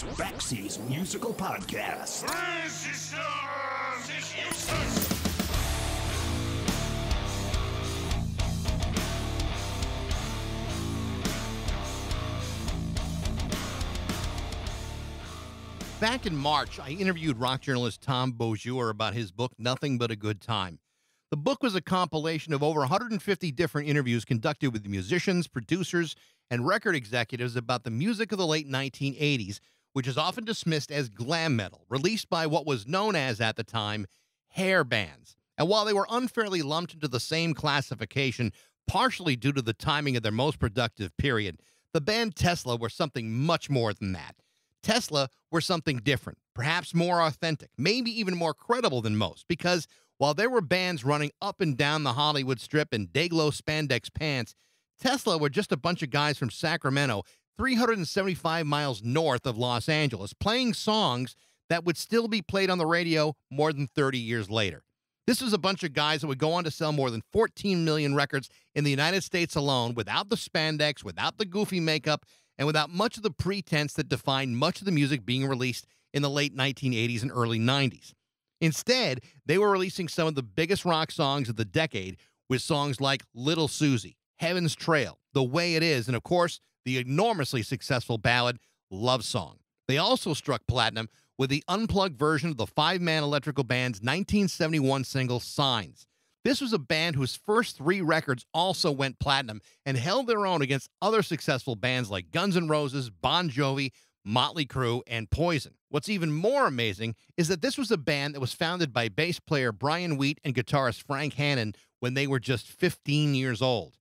It's Musical Podcast. Back in March, I interviewed rock journalist Tom Beaujour about his book, Nothing But a Good Time. The book was a compilation of over 150 different interviews conducted with musicians, producers, and record executives about the music of the late 1980s, which is often dismissed as glam metal, released by what was known as, at the time, hair bands. And while they were unfairly lumped into the same classification, partially due to the timing of their most productive period, the band Tesla were something much more than that. Tesla were something different, perhaps more authentic, maybe even more credible than most, because while there were bands running up and down the Hollywood Strip in Dayglow spandex pants, Tesla were just a bunch of guys from Sacramento, 375 miles north of Los Angeles, playing songs that would still be played on the radio more than 30 years later. This was a bunch of guys that would go on to sell more than 14 million records in the United States alone without the spandex, without the goofy makeup, and without much of the pretense that defined much of the music being released in the late 1980s and early 90s. Instead, they were releasing some of the biggest rock songs of the decade with songs like Little Susie, Heaven's Trail, The Way It Is, and of course, the enormously successful ballad Love Song. They also struck platinum with the unplugged version of the five man electrical band's 1971 single Signs. This was a band whose first three records also went platinum and held their own against other successful bands like Guns N' Roses, Bon Jovi, Motley Crue, and Poison. What's even more amazing is that this was a band that was founded by bass player Brian Wheat and guitarist Frank Hannon when they were just 15 years old.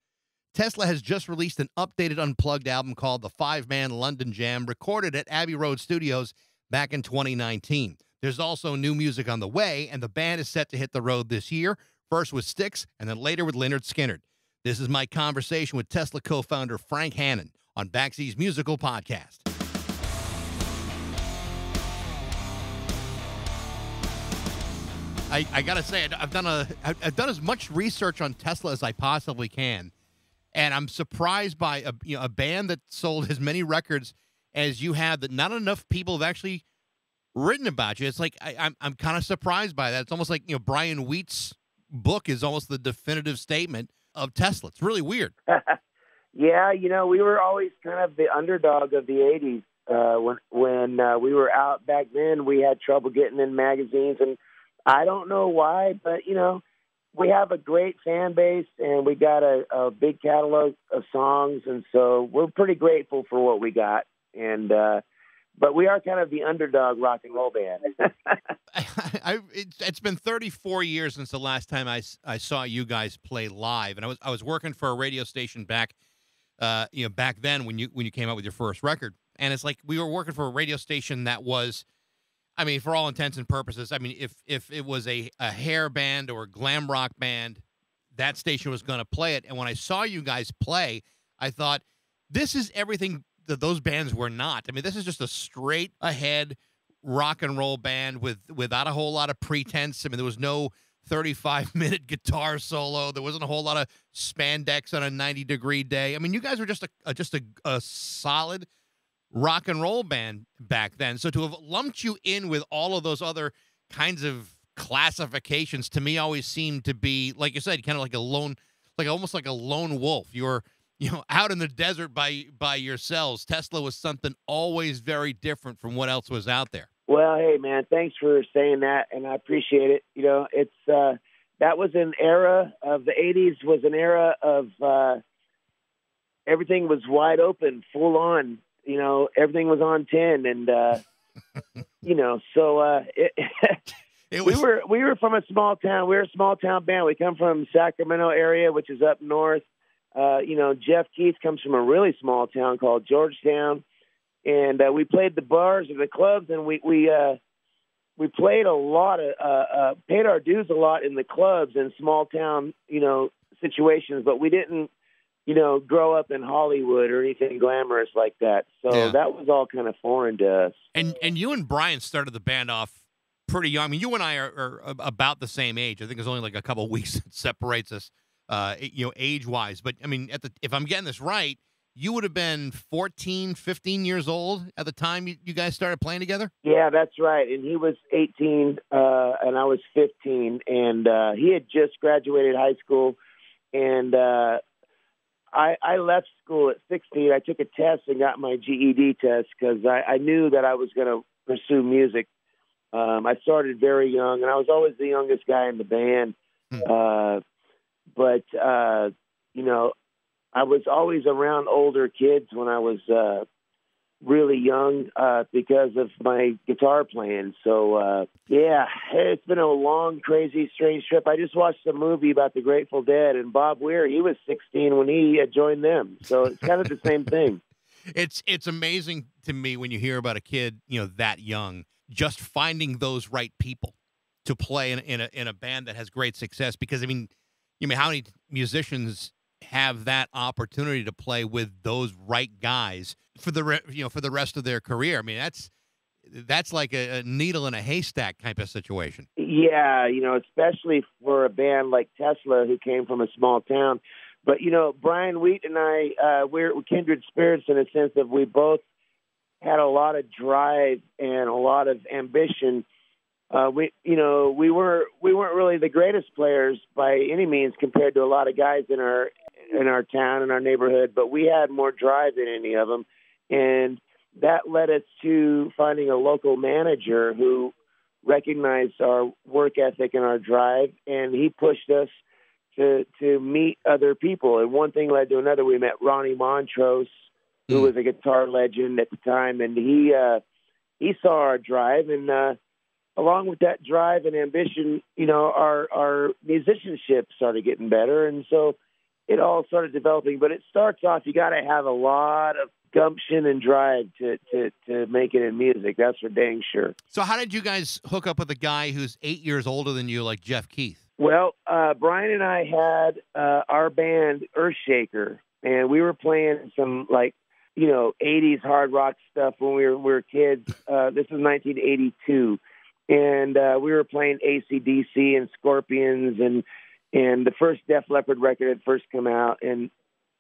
Tesla has just released an updated unplugged album called The Five Man London Jam, recorded at Abbey Road Studios back in 2019. There's also new music on the way, and the band is set to hit the road this year, first with Styx and then later with Lynyrd Skynyrd. This is my conversation with Tesla co founder Frank Hannon on Baxie's Musical Podcast. I, I gotta say, I've done a, I've done as much research on Tesla as I possibly can, and I'm surprised by a, you know, a band that sold as many records as you have. That not enough people have actually written about you. It's like I, I'm, I'm kind of surprised by that. It's almost like you know Brian Wheat's book is almost the definitive statement of Tesla. It's really weird. yeah, you know, we were always kind of the underdog of the '80s. Uh, when when uh, we were out back then, we had trouble getting in magazines and I don't know why, but you know, we have a great fan base and we got a, a big catalog of songs, and so we're pretty grateful for what we got. And uh, but we are kind of the underdog rock and roll band. I, it, it's been 34 years since the last time I, I saw you guys play live, and I was I was working for a radio station back, uh, you know, back then when you when you came out with your first record, and it's like we were working for a radio station that was I mean, for all intents and purposes, I mean, if if it was a, a hair band or glam rock band, that station was going to play it. And when I saw you guys play, I thought this is everything that those bands were not. I mean, this is just a straight ahead rock and roll band with without a whole lot of pretense. I mean, there was no 35 minute guitar solo. There wasn't a whole lot of spandex on a 90 degree day. I mean, you guys were just a, a just a, a solid rock and roll band back then. So to have lumped you in with all of those other kinds of classifications to me always seemed to be like you said, kind of like a lone, like almost like a lone wolf. You're you know out in the desert by by yourselves. Tesla was something always very different from what else was out there. Well, hey man, thanks for saying that, and I appreciate it. You know, it's uh, that was an era of the '80s was an era of uh, everything was wide open, full on you know, everything was on 10 and, uh, you know, so, uh, it, it was... we were, we were from a small town. We were a small town band. We come from Sacramento area, which is up north. Uh, you know, Jeff Keith comes from a really small town called Georgetown. And, uh, we played the bars and the clubs and we, we, uh, we played a lot of, uh, uh, paid our dues a lot in the clubs and small town, you know, situations, but we didn't, you know, grow up in Hollywood or anything glamorous like that. So yeah. that was all kind of foreign to us. And and you and Brian started the band off pretty young. I mean, you and I are, are about the same age. I think there's only like a couple weeks that separates us, uh, you know, age wise. But I mean, at the if I'm getting this right, you would have been 14, 15 years old at the time you, you guys started playing together? Yeah, that's right. And he was 18, uh, and I was 15, and uh, he had just graduated high school, and uh, I, I left school at 16. I took a test and got my GED test because I, I knew that I was going to pursue music. Um, I started very young, and I was always the youngest guy in the band. Hmm. Uh, but uh, you know, I was always around older kids when I was uh, really young uh, because of my guitar playing. So uh, yeah, it's been a long, crazy, strange trip. I just watched a movie about the Grateful Dead, and Bob Weir he was 16 when he joined them. So it's kind of the same thing. It's it's amazing to me when you hear about a kid, you know, that young, just finding those right people to play in, in a in a band that has great success. Because I mean, you mean how many musicians have that opportunity to play with those right guys for the re- you know for the rest of their career? I mean, that's that's like a, a needle in a haystack type of situation. Yeah, you know, especially for a band like Tesla who came from a small town. But you know, Brian Wheat and I, uh, we're, kindred spirits in a sense that we both had a lot of drive and a lot of ambition. Uh, we, you know, we were we weren't really the greatest players by any means compared to a lot of guys in our in our town in our neighborhood, but we had more drive than any of them, and that led us to finding a local manager who recognized our work ethic and our drive, and he pushed us to to meet other people. And one thing led to another. We met Ronnie Montrose, who Mm. was a guitar legend at the time, and he uh, he saw our drive, and uh, along with that drive and ambition, you know, our our musicianship started getting better, and so it all started developing. But it starts off you got to have a lot of gumption and drive to to to make it in music. That's for dang sure. So how did you guys hook up with a guy who's eight years older than you, like Jeff Keith? Well, uh, Brian and I had uh, our band Earthshaker, and we were playing some like you know '80s hard rock stuff when we were, we were kids. Uh, this was 1982, and uh, we were playing ACDC and Scorpions, and and the first Def Leppard record had first come out, and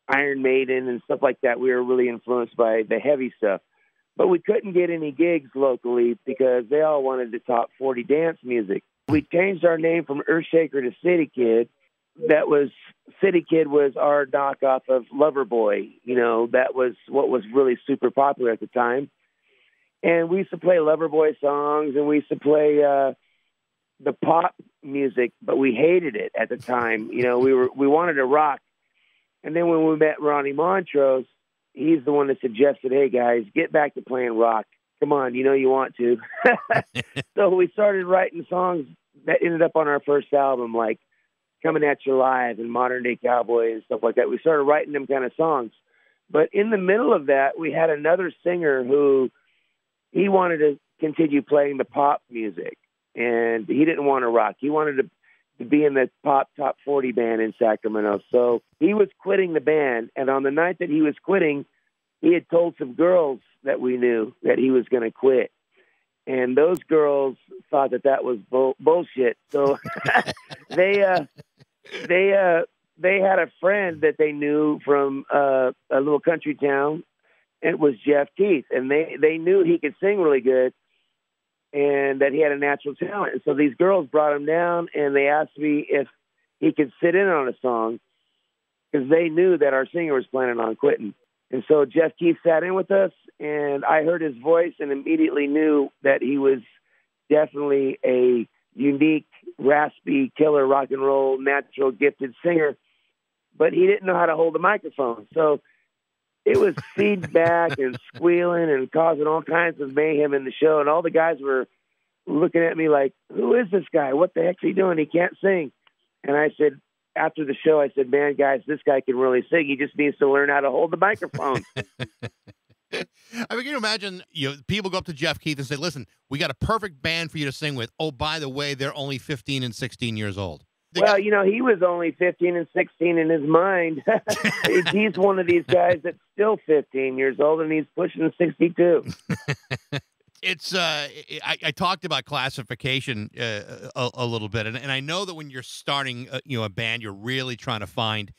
Iron Maiden and stuff like that. We were really influenced by the heavy stuff. But we couldn't get any gigs locally because they all wanted the top 40 dance music we changed our name from Earthshaker to City Kid. That was City Kid was our knockoff of Loverboy. You know, that was what was really super popular at the time. And we used to play Loverboy songs, and we used to play uh, the pop music, but we hated it at the time. You know, we were we wanted to rock. And then when we met Ronnie Montrose, he's the one that suggested, "Hey guys, get back to playing rock." come on, you know you want to. so we started writing songs that ended up on our first album, like Coming at You Live and Modern Day Cowboy and stuff like that. We started writing them kind of songs. But in the middle of that, we had another singer who he wanted to continue playing the pop music, and he didn't want to rock. He wanted to to be in the pop top 40 band in Sacramento. So he was quitting the band, and on the night that he was quitting, he had told some girls that we knew that he was going to quit. And those girls thought that that was bull- bullshit. So they uh, they uh, they had a friend that they knew from uh, a little country town. It was Jeff Keith, and they they knew he could sing really good, and that he had a natural talent. And so these girls brought him down, and they asked me if he could sit in on a song because they knew that our singer was planning on quitting. And so Jeff Keith sat in with us, and I heard his voice and immediately knew that he was definitely a unique, raspy, killer rock and roll, natural, gifted singer. But he didn't know how to hold a microphone. So it was feedback and squealing and causing all kinds of mayhem in the show. And all the guys were looking at me like, who is this guy? What the heck's he doing? He can't sing. And I said, after the show, I said, "Man, guys, this guy can really sing. He just needs to learn how to hold the microphone." I mean, can you imagine? You know, people go up to Jeff Keith and say, "Listen, we got a perfect band for you to sing with. Oh, by the way, they're only 15 and 16 years old." Well, you know, he was only 15 and 16 in his mind. he's one of these guys that's still 15 years old and he's pushing 62. it's uh I, I talked about classification uh, a, a little bit and, and i know that when you're starting uh, you know a band you're really trying to find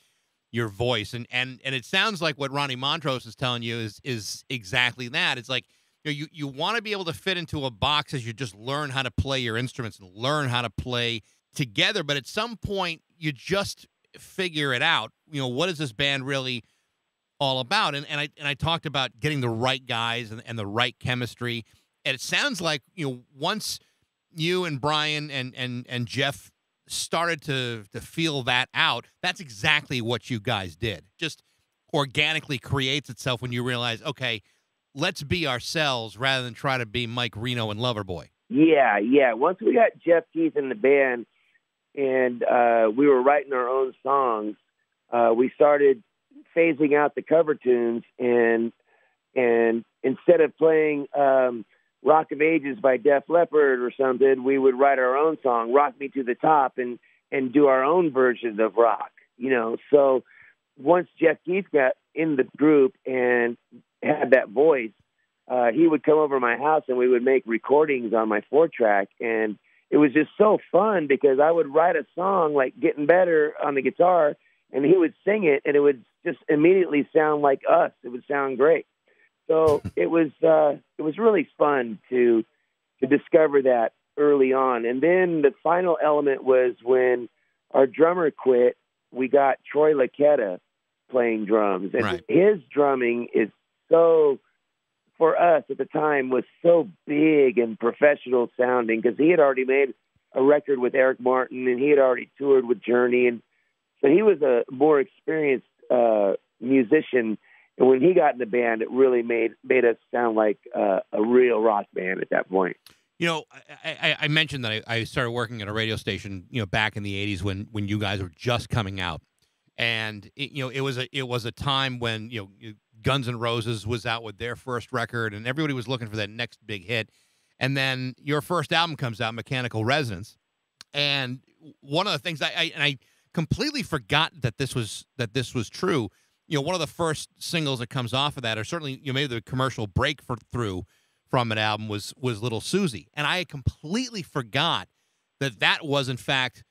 your voice and and and it sounds like what Ronnie Montrose is telling you is is exactly that. It's like you know, you, you want to be able to fit into a box as you just learn how to play your instruments and learn how to play together, but at some point you just figure it out. You know, what is this band really all about? And and I and I talked about getting the right guys and, and the right chemistry. And it sounds like, you know, once you and Brian and and and Jeff started to to feel that out, that's exactly what you guys did. Just organically creates itself when you realize, okay, let's be ourselves rather than try to be Mike Reno and Loverboy. Yeah, yeah. Once we got Jeff Keith in the band and uh, we were writing our own songs, uh, we started phasing out the cover tunes and and instead of playing um, Rock of Ages by Def Leppard or something, we would write our own song, Rock Me to the Top, and and do our own version of rock. You know, so once Jeff Keith got in the group and had that voice, uh, he would come over to my house and we would make recordings on my four track, and it was just so fun because I would write a song like "Getting Better" on the guitar, and he would sing it, and it would just immediately sound like us. It would sound great. So it was uh, it was really fun to to discover that early on, and then the final element was when our drummer quit. We got Troy Luccketta playing drums, and Right. his drumming is so for us at the time was so big and professional sounding because he had already made a record with Eric Martin and he had already toured with Journey, and so he was a more experienced uh, musician and when he got in the band, it really made made us sound like uh, a real rock band at that point. You know, I, I, I mentioned that I, I started working at a radio station, you know, back in the '80s when when you guys were just coming out, and it, you know, it was a it was a time when you know Guns N' Roses was out with their first record, and everybody was looking for that next big hit, and then your first album comes out, Mechanical Resonance, and one of the things I, I and I completely forgot that this was that this was true. You know, one of the first singles that comes off of that, or certainly you know maybe the commercial break for, through from an album was was Little Susie, and I completely forgot that that was in fact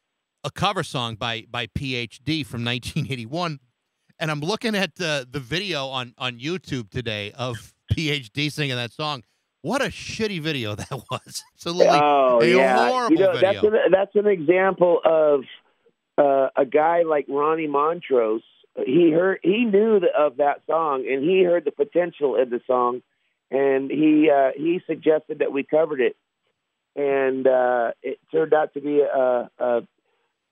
a cover song by by PhD from 1981. And I'm looking at uh, the video on on YouTube today of PhD singing that song. What a shitty video that was! Absolutely oh a yeah, horrible you know that's video. an, that's an example of uh, a guy like Ronnie Montrose. He heard he knew the, of that song and he heard the potential in the song, and he uh, he suggested that we covered it, and uh, it turned out to be a, a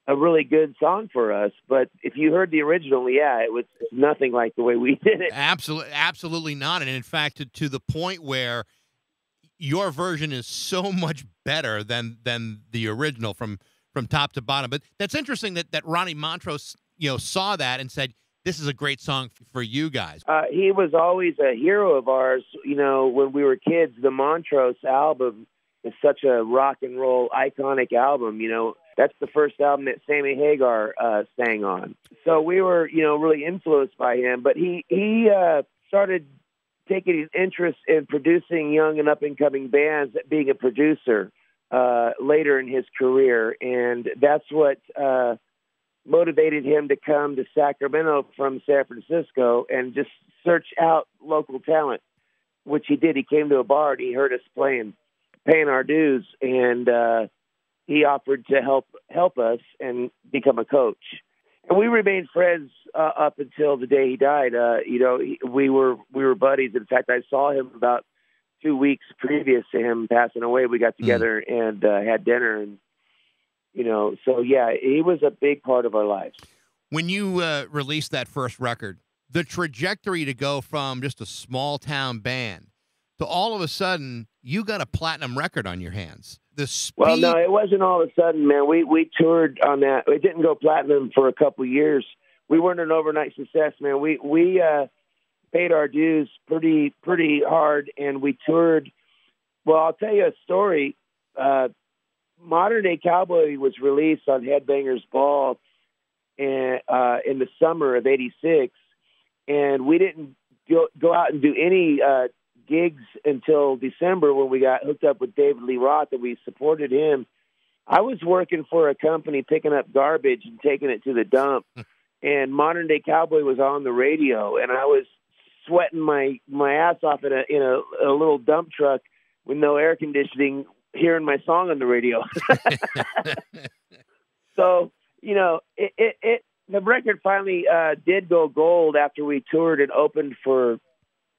a really good song for us. But if you heard the original, yeah, it was nothing like the way we did it. Absolutely, absolutely not. And in fact, to, to the point where your version is so much better than than the original from from top to bottom. But that's interesting that that Ronnie Montrose, you know, saw that and said, "This is a great song for you guys." Uh, he was always a hero of ours. You know, when we were kids, the Montrose album is such a rock and roll iconic album. You know, that's the first album that Sammy Hagar uh, sang on. So we were, you know, really influenced by him. But he he uh, started taking his interest in producing young and up and coming bands, being a producer uh, later in his career, and that's what. Uh, motivated him to come to Sacramento from San Francisco and just search out local talent, which he did. He came to a bar and he heard us playing, paying our dues, and uh, he offered to help help us and become a coach. And we remained friends uh, up until the day he died. Uh, you know, he, we were we were buddies. In fact, I saw him about two weeks previous to him passing away. We got together and uh, had dinner and you know, so yeah, he was a big part of our lives. When you uh, released that first record, the trajectory to go from just a small town band to all of a sudden you got a platinum record on your hands. The speed. Well, no, it wasn't all of a sudden, man. We we toured on that. It didn't go platinum for a couple years. We weren't an overnight success, man. We we uh, paid our dues pretty pretty hard, and we toured. Well, I'll tell you a story. Uh, Modern Day Cowboy was released on Headbangers Ball in, uh, in the summer of '86, and we didn't go, go out and do any uh, gigs until December when we got hooked up with David Lee Roth and we supported him. I was working for a company picking up garbage and taking it to the dump, and Modern Day Cowboy was on the radio, and I was sweating my my ass off in a in a, a little dump truck with no air conditioning, hearing my song on the radio. so you know, it, it, it the record finally uh, did go gold after we toured and opened for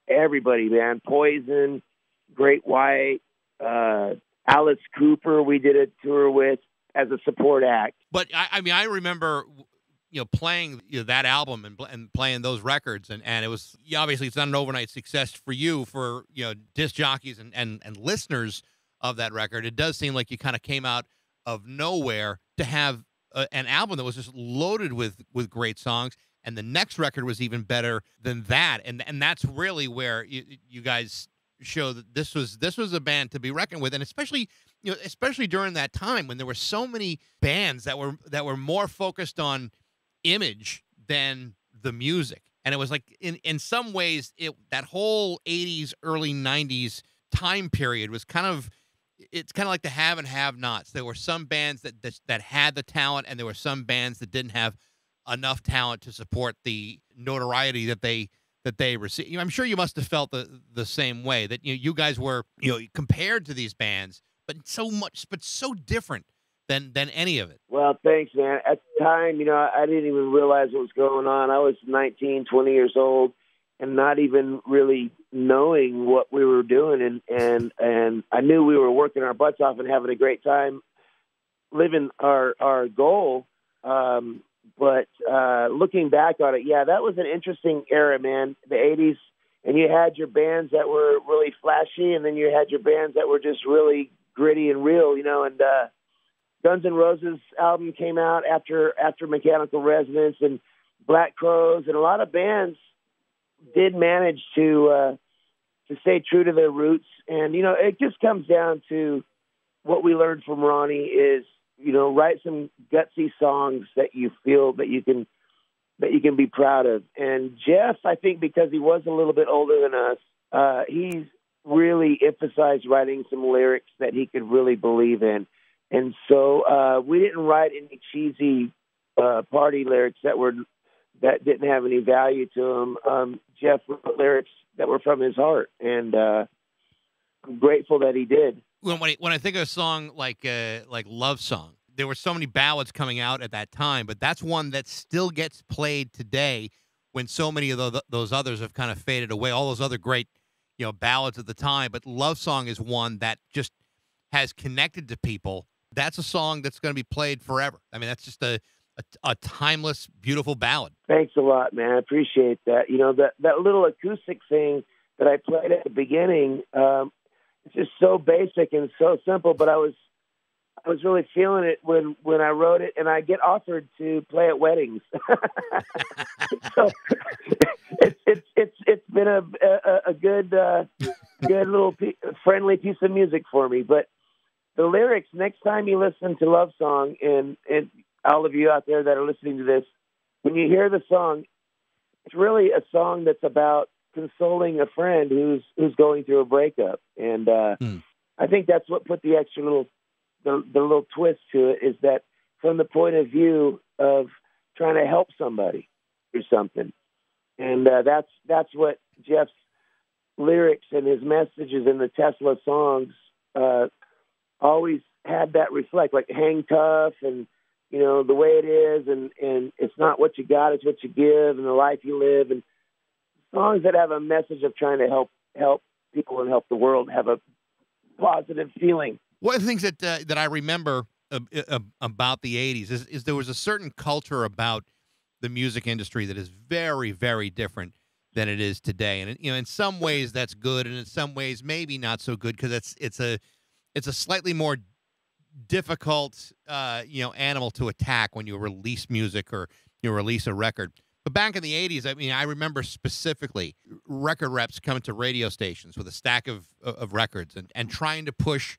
everybody, man. Poison, Great White, uh, Alice Cooper. We did a tour with as a support act. But I, I mean, I remember you know playing you know, that album and, and playing those records and, and it was obviously it's not an overnight success for you for you know disc jockeys and, and, and listeners of that record it does seem like you kind of came out of nowhere to have a, an album that was just loaded with with great songs and the next record was even better than that. And and that's really where you, you guys show that this was this was a band to be reckoned with. And especially you know especially during that time when there were so many bands that were that were more focused on image than the music. And it was like in in some ways it that whole 80s early 90s time period was kind of it's kind of like the have and have nots there were some bands that, that that had the talent and there were some bands that didn't have enough talent to support the notoriety that they that they received i'm sure you must have felt the the same way that you know, you guys were you know compared to these bands but so much but so different than than any of it. Well, thanks, man. At the time, you know, I didn't even realize what was going on. I was 19, 20 years old, and not even really knowing what we were doing, and and and I knew we were working our butts off and having a great time, living our our goal. Um, but uh, looking back on it, yeah, that was an interesting era, man. The '80s, and you had your bands that were really flashy, and then you had your bands that were just really gritty and real, you know, and uh, Guns N' Roses album came out after after Mechanical Resonance and Black Crowes and a lot of bands did manage to uh, to stay true to their roots. And you know, it just comes down to what we learned from Ronnie is you know write some gutsy songs that you feel that you can that you can be proud of. And Jeff, I think because he was a little bit older than us, uh, he's really emphasized writing some lyrics that he could really believe in. And so uh, we didn't write any cheesy uh, party lyrics that were that didn't have any value to him. Um, Jeff wrote lyrics that were from his heart, and uh, I'm grateful that he did. When when I, when I think of a song like uh, like Love Song, there were so many ballads coming out at that time, but that's one that still gets played today. When so many of the, those others have kind of faded away, all those other great you know ballads at the time, but Love Song is one that just has connected to people that's a song that's going to be played forever. I mean, that's just a, a, a timeless, beautiful ballad. Thanks a lot, man. I appreciate that. You know, that that little acoustic thing that I played at the beginning, um, it's just so basic and so simple. But I was I was really feeling it when when I wrote it, and I get offered to play at weddings. so it's it's it's it's been a a, a good uh, good little friendly piece of music for me. But the lyrics next time you listen to love song and and all of you out there that are listening to this when you hear the song it's really a song that's about consoling a friend who's who's going through a breakup. And uh mm. i think that's what put the extra little the, the little twist to it is that from the point of view of trying to help somebody or something. And uh, that's that's what jeff's lyrics and his messages in the tesla songs uh always had that reflect, like hang tough and you know the way it is, and and it's not what you got, it's what you give, and the life you live, and songs that have a message of trying to help help people and help the world have a positive feeling. One of the things that uh, that I remember uh, uh, about the '80s is, is there was a certain culture about the music industry that is very, very different than it is today. And you know, in some ways that's good, and in some ways maybe not so good because it's it's a it's a slightly more difficult uh, you know animal to attack when you release music or you release a record. But back in the '80s, I mean, I remember specifically record reps coming to radio stations with a stack of of records and and trying to push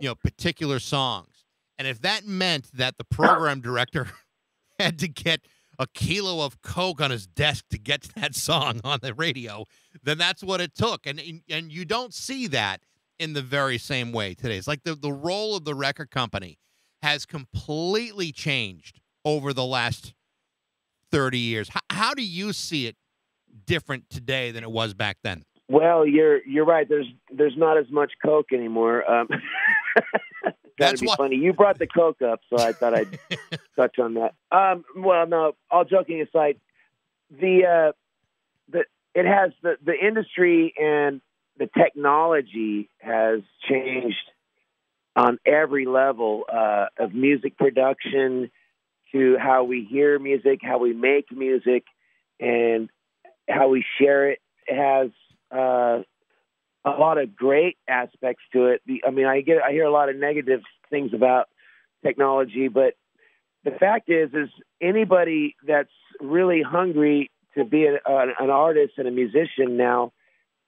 you know particular songs. And if that meant that the program director had to get a kilo of coke on his desk to get that song on the radio, then that's what it took. And and you don't see that in the very same way today. It's like the, the role of the record company has completely changed over the last 30 years. How, how do you see it different today than it was back then? Well, you're you're right. There's there's not as much Coke anymore. Um, That's be why- funny. You brought the Coke up, so I thought I'd touch on that. Um, well, no, all joking aside, the uh, the it has the the industry and the technology has changed on every level uh, of music production to how we hear music, how we make music, and how we share it. It has uh, a lot of great aspects to it. The, I mean, I get I hear a lot of negative things about technology, but the fact is, is anybody that's really hungry to be a, an, an artist and a musician now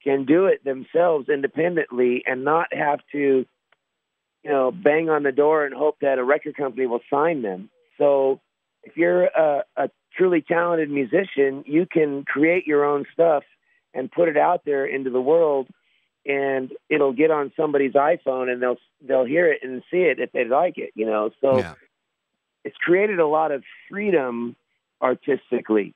can do it themselves independently and not have to, you know, bang on the door and hope that a record company will sign them. So if you're a, a truly talented musician, you can create your own stuff and put it out there into the world and it'll get on somebody's iPhone and they'll they'll hear it and see it if they like it, you know. So Yeah. it's created a lot of freedom artistically,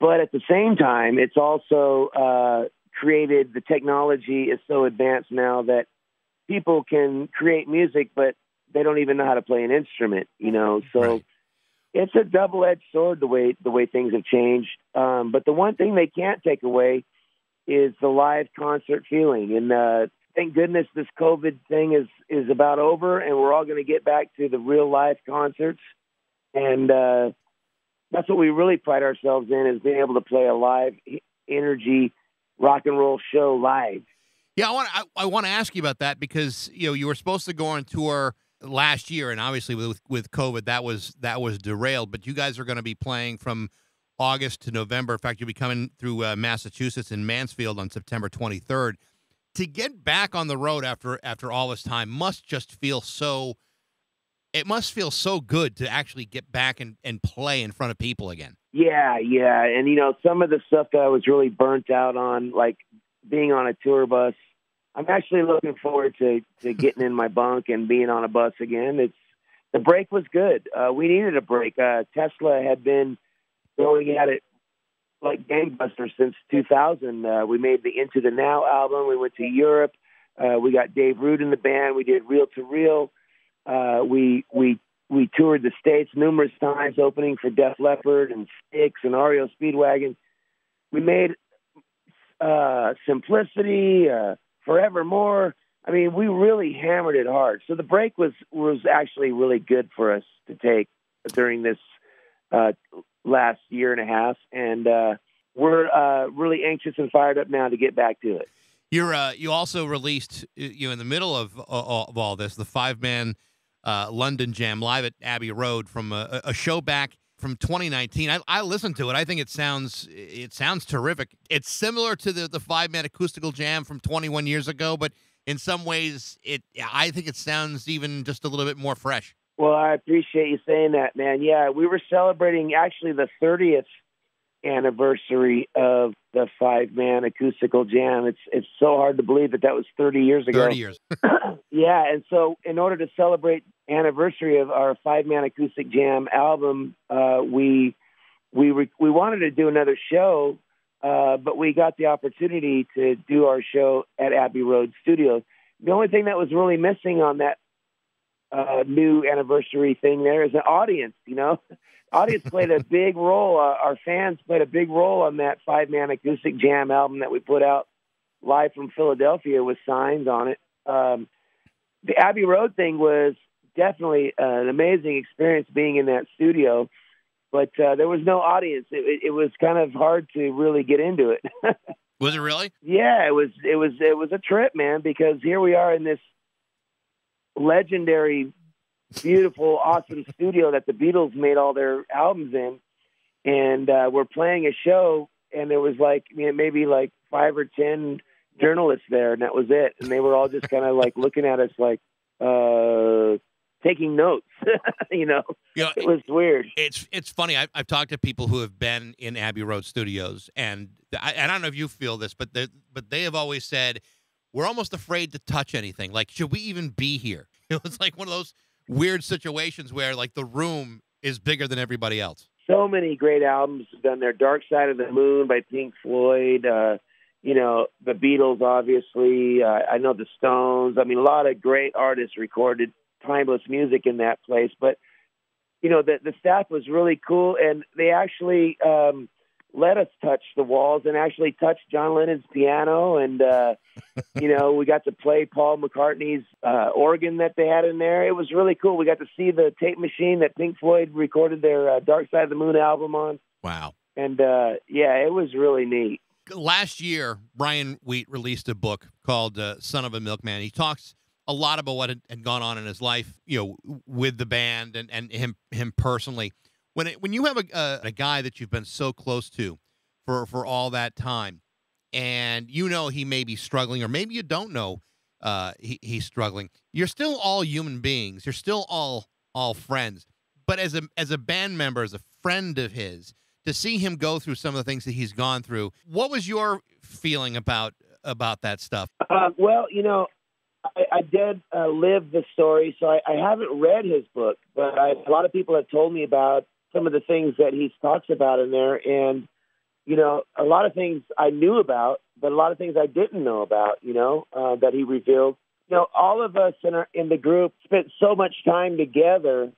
but at the same time, it's also uh, created the technology is so advanced now that people can create music, but they don't even know how to play an instrument, you know. So Right. It's a double-edged sword the way the way things have changed. Um, but the one thing they can't take away is the live concert feeling, and uh, thank goodness this COVID thing is is about over, and we're all going to get back to the real live concerts, and uh, that's what we really pride ourselves in is being able to play a live energy rock and roll show live. Yeah, I want I, I want to ask you about that because you know you were supposed to go on tour last year, and obviously with with COVID that was that was derailed. But you guys are going to be playing from August to November. In fact, you'll be coming through uh, Massachusetts and Mansfield on September 23rd. To get back on the road after after all this time must just feel so. It must feel so good to actually get back and, and play in front of people again. Yeah, yeah, and you know some of the stuff that I was really burnt out on, like being on a tour bus. I'm actually looking forward to to getting in my bunk and being on a bus again. It's the break was good. Uh, we needed a break. Uh, Tesla had been going at it like gangbusters since 2000. Uh, we made the Into the Now album. We went to Europe. Uh, we got Dave Rude in the band. We did Real to Reel. Uh, we we we toured the states numerous times, opening for Def Leppard and Styx and REO Speedwagon. We made uh, Simplicity, uh, Forevermore. I mean, we really hammered it hard. So the break was was actually really good for us to take during this uh, last year and a half, and uh, we're uh, really anxious and fired up now to get back to it. You're uh, you also released you know in the middle of of all this the five man uh, London Jam live at Abbey Road from a, a show back from 2019. I, I listened to it. I think it sounds it sounds terrific. It's similar to the the five man acoustical jam from 21 years ago, but in some ways it I think it sounds even just a little bit more fresh. Well, I appreciate you saying that, man. Yeah, we were celebrating actually the 30th anniversary of the five man acoustical jam. It's it's so hard to believe that that was 30 years ago. 30 years. yeah, and so in order to celebrate anniversary of our five man acoustic jam album, uh, we we re- we wanted to do another show, uh, but we got the opportunity to do our show at Abbey Road Studios. The only thing that was really missing on that uh, new anniversary thing there is an audience. You know, audience played a big role. Uh, our fans played a big role on that five man acoustic jam album that we put out live from Philadelphia with signs on it. Um, the Abbey Road thing was definitely an amazing experience being in that studio, but uh, there was no audience. It, it, it was kind of hard to really get into it. Was it really? yeah, it was. It was. It was a trip, man. Because here we are in this legendary, beautiful, awesome studio that the Beatles made all their albums in, and uh, we're playing a show, and there was like you know, maybe like five or ten journalists there, and that was it. And they were all just kind of like looking at us like, uh, taking notes. you know, You know, it was weird. it's it's funny. I've, I've talked to people who have been in Abbey Road Studios, and I, and I don't know if you feel this, but but they have always said we're almost afraid to touch anything. Like, should we even be here? Know, it's like one of those weird situations where like the room is bigger than everybody else. so many great albums done there. Dark Side of the Moon by Pink Floyd. Uh, you know, the Beatles, obviously. Uh, I know the Stones. I mean, a lot of great artists recorded timeless music in that place. But you know, the the staff was really cool, and they actually um, let us touch the walls and actually touch John Lennon's piano, and uh, you know, we got to play Paul McCartney's uh, organ that they had in there. It was really cool. We got to see the tape machine that Pink Floyd recorded their uh, Dark Side of the Moon album on. Wow. And uh, yeah, it was really neat. Last year, Brian Wheat released a book called uh, "Son of a Milkman." He talks a lot about what had, had gone on in his life, you know, with the band and, and him him personally. When it, when you have a, a, a guy that you've been so close to for for all that time, and you know he may be struggling, or maybe you don't know uh, he, he's struggling, you're still all human beings. You're still all all friends. But as a as a band member, as a friend of his, to see him go through some of the things that he's gone through, what was your feeling about about that stuff? Uh, well, you know, I, I did uh, live the story, so I, I haven't read his book, but I, a lot of people have told me about some of the things that he talks about in there, and you know, a lot of things I knew about, but a lot of things I didn't know about. You know, uh, that he revealed. You know, all of us in our in the group spent so much time together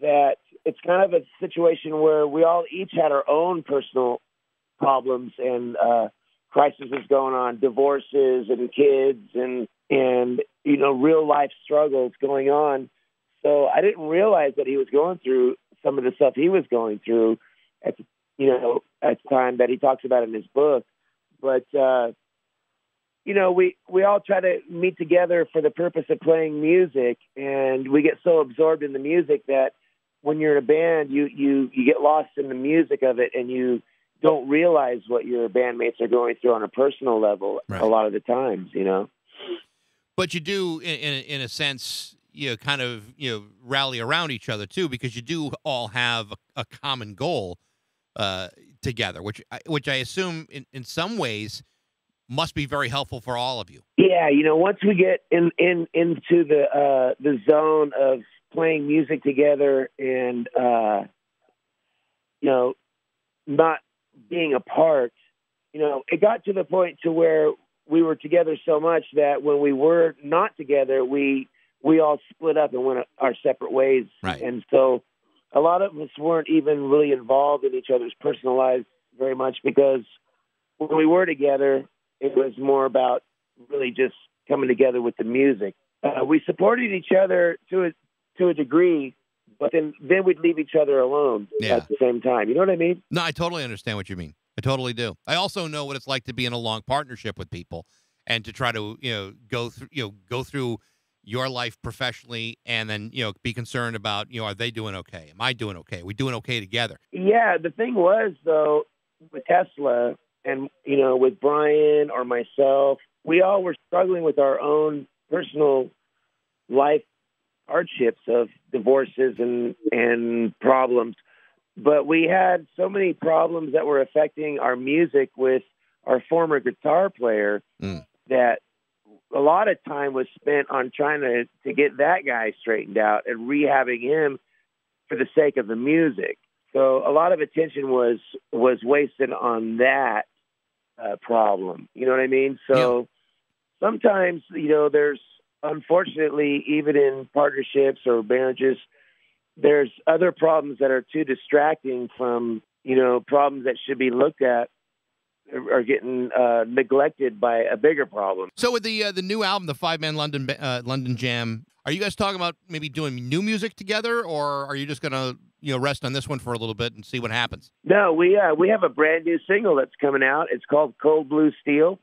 that it's kind of a situation where we all each had our own personal problems and uh, crises going on, divorces and kids and and you know real life struggles going on. So I didn't realize that he was going through some of the stuff he was going through at you know at the time that he talks about in his book. But uh, you know, we we all try to meet together for the purpose of playing music, and we get so absorbed in the music that when you're in a band, you you you get lost in the music of it, and you don't realize what your bandmates are going through on a personal level right. a lot of the times, you know. But you do, in, in, in a sense, you know, kind of you know rally around each other too, because you do all have a, a common goal uh, together, which which I assume in, in some ways must be very helpful for all of you. Yeah, you know, once we get in in into the uh, the zone of playing music together and uh, you know not being apart, you know, it got to the point to where we were together so much that when we were not together, we we all split up and went our separate ways. Right. And so a lot of us weren't even really involved in each other's personal lives very much because when we were together, it was more about really just coming together with the music. Uh, we supported each other to a to a degree, but then then we'd leave each other alone yeah. at the same time. You know what I mean? No, I totally understand what you mean. I totally do. I also know what it's like to be in a long partnership with people and to try to, you know, go through, you know, go through your life professionally and then, you know, be concerned about, you know, are they doing okay? Am I doing okay? Are we doing okay together? Yeah, the thing was though with Tesla and, you know, with Brian or myself, we all were struggling with our own personal life hardships of divorces and and problems but we had so many problems that were affecting our music with our former guitar player mm. that a lot of time was spent on trying to to get that guy straightened out and rehabbing him for the sake of the music. So a lot of attention was was wasted on that uh, problem. You know what I mean? So yeah. sometimes you know there's unfortunately even in partnerships or marriages there's other problems that are too distracting from you know problems that should be looked at are getting uh, neglected by a bigger problem. So with the uh, the new album, the Five Man London uh, London Jam, are you guys talking about maybe doing new music together, or are you just gonna you know rest on this one for a little bit and see what happens? No, we uh, we have a brand new single that's coming out. It's called Cold Blue Steel.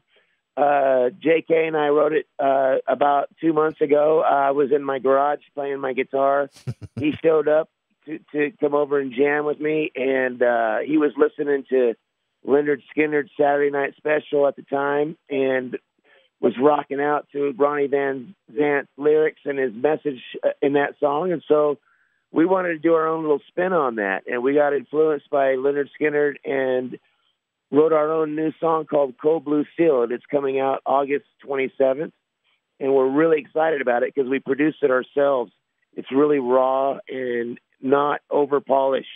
Uh, J.K. and I wrote it uh, about two months ago. I was in my garage playing my guitar. he showed up to, to come over and jam with me, and uh, he was listening to Lynyrd Skynyrd's Saturday Night Special at the time, and was rocking out to Ronnie Van Zant's lyrics and his message uh, in that song, and so we wanted to do our own little spin on that, and we got influenced by Lynyrd Skynyrd and wrote our own new song called Cold Blue Steel, and it's coming out August 27th. And we're really excited about it because we produced it ourselves. It's really raw and not over polished.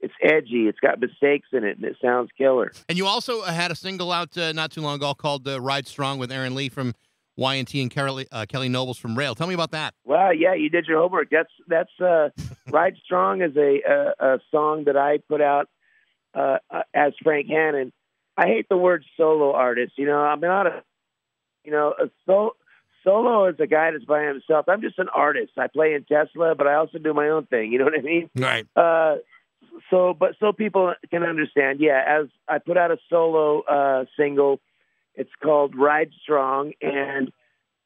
It's edgy. It's got mistakes in it, and it sounds killer. And you also had a single out uh, not too long ago called uh, "Ride Strong" with Aaron Leigh from Y&T and Kelly, uh, Kelly Nobles from Rail. Tell me about that. Well, yeah, you did your homework. That's that's uh, "Ride Strong" is a, a a song that I put out uh, uh, as Frank Hannon. I hate the word solo artist. You know, I'm not a you know a so, solo is a guy that's by himself. I'm just an artist. I play in Tesla, but I also do my own thing. You know what I mean? Right. So, but so people can understand. Yeah, as I put out a solo uh, single, it's called "Ride Strong," and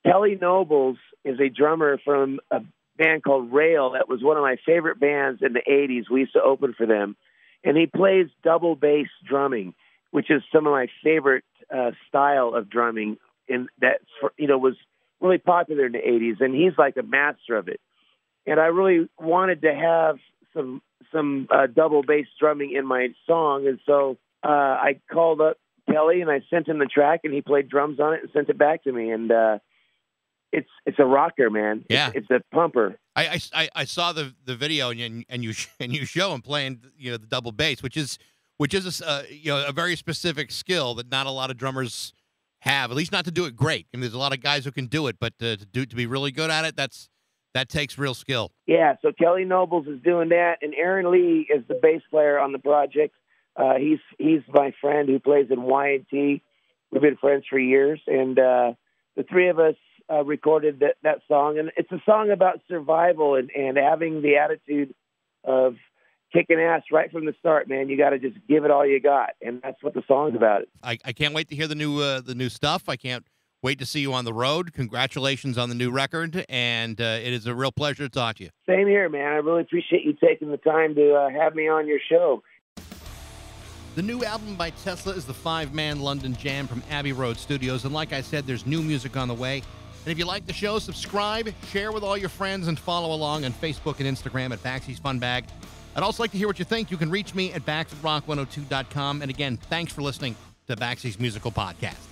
Kelly Nobles is a drummer from a band called Rail. That was one of my favorite bands in the '80s. We used to open for them, and he plays double bass drumming, which is some of my favorite uh, style of drumming. And that you know was really popular in the '80s, and he's like a master of it. And I really wanted to have some some uh, double bass drumming in my song, and so uh, I called up Kelly and I sent him the track, and he played drums on it and sent it back to me, and uh, it's it's a rocker, man. Yeah, it's, it's a pumper. I, I I saw the the video and you, and you and you show him playing you know the double bass, which is which is a, uh, you know a very specific skill that not a lot of drummers have, at least not to do it great. I mean, there's a lot of guys who can do it, but to, to do to be really good at it, that's that takes real skill. Yeah, so Kelly Nobles is doing that, and Aaron Leigh is the bass player on the project. Uh, he's he's my friend who plays in Y&T. We've been friends for years, and uh, the three of us uh, recorded that that song. And it's a song about survival and and having the attitude of kicking ass right from the start, man. You got to just give it all you got, and that's what the song's about. I, I can't wait to hear the new uh, the new stuff. I can't Wait to see you on the road. Congratulations on the new record, and uh, it is a real pleasure to talk to you. Same here, man. I really appreciate you taking the time to uh, have me on your show. The new album by Tesla is the five man London Jam from Abbey Road Studios. And like I said, there's new music on the way. And if you like the show, subscribe, share with all your friends, and follow along on Facebook and Instagram at Baxie's Fun Bag. I'd also like to hear what you think. You can reach me at bax at rock102.com. And again, thanks for listening to Baxie's Musical Podcast.